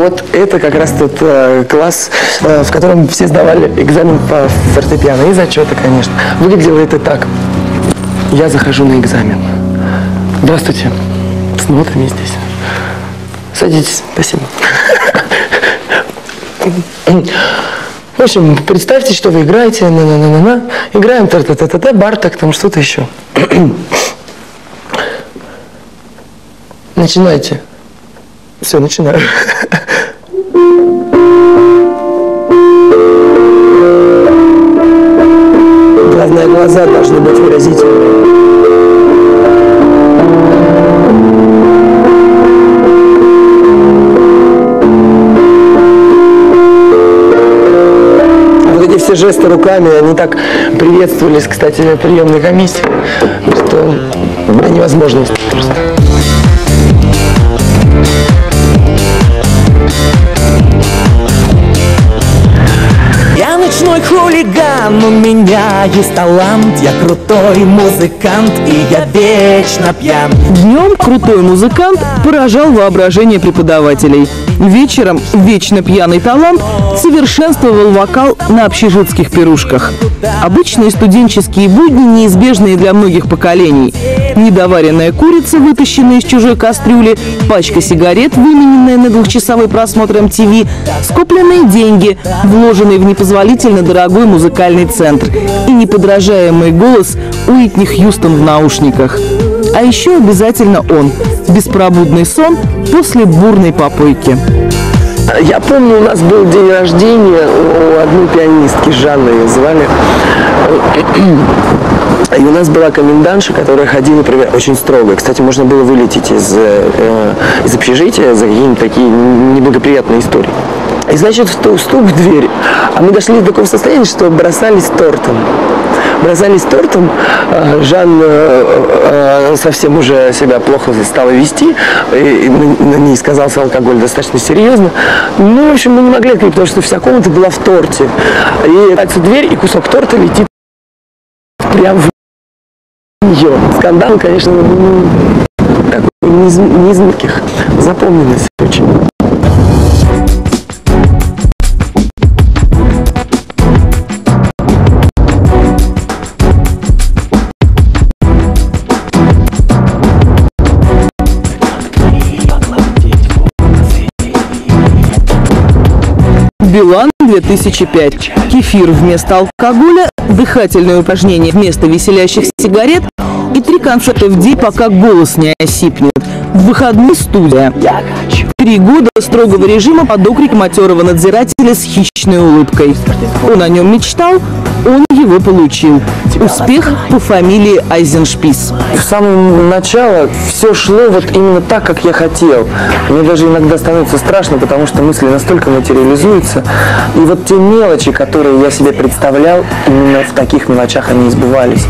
Вот это как раз тот э, класс, э, в котором все сдавали экзамен по фортепиано и зачеты, конечно. Выглядело это так. Я захожу на экзамен. Здравствуйте. С нотами здесь. Садитесь. Спасибо. В общем, представьте, что вы играете, на на на на на играем та та та та та Барток, там что-то еще. Начинайте. Все, начинаю. Главное, глаза должны быть выразительными. Эти все жесты руками, они так приветствовались, кстати, приемной комиссии, что невозможно просто. Ночной хулиган, у меня есть талант Я крутой музыкант и я вечно пьян Днем крутой музыкант поражал воображение преподавателей. Вечером вечно пьяный талант совершенствовал вокал на общежитских пирушках. Обычные студенческие будни, неизбежные для многих поколений. Недоваренная курица, вытащенная из чужой кастрюли, пачка сигарет, вымененная на двухчасовой просмотр MTV, скопленные деньги, вложенные в непозволительно дорогой музыкальный центр и неподражаемый голос Уитни Хьюстон в наушниках. А еще обязательно он – беспробудный сон после бурной попойки. Я помню, у нас был день рождения у одной пианистки, Жанны ее звали. И у нас была комендантша, которая ходила проверять, очень строго. Кстати, можно было вылететь из, э, из общежития за какие-нибудь такие неблагоприятные истории. И, значит, стук в дверь. А мы дошли до такого состояния, что бросались тортом. Бросались тортом. А, Жан совсем уже себя плохо стала вести. И на, ней сказался алкоголь достаточно серьезно. Ну, в общем, мы не могли открыть, потому что вся комната была в торте. И открывается дверь, и кусок торта летит прям в нее. Скандал, конечно, ну, такой не из, не. Запомнилось очень. Билан 2005. Кефир вместо алкоголя, дыхательные упражнения вместо веселящих сигарет и три концерта в день, пока голос не осипнет. В выходные студия. Три года строгого режима под окрик матерого надзирателя с хищной улыбкой. Он о нем мечтал, он его получил. Успех по фамилии Айзеншпис. С самого начала все шло вот именно так, как я хотел. Мне даже иногда становится страшно, потому что мысли настолько материализуются. И вот те мелочи, которые я себе представлял, именно в таких мелочах они и сбывались.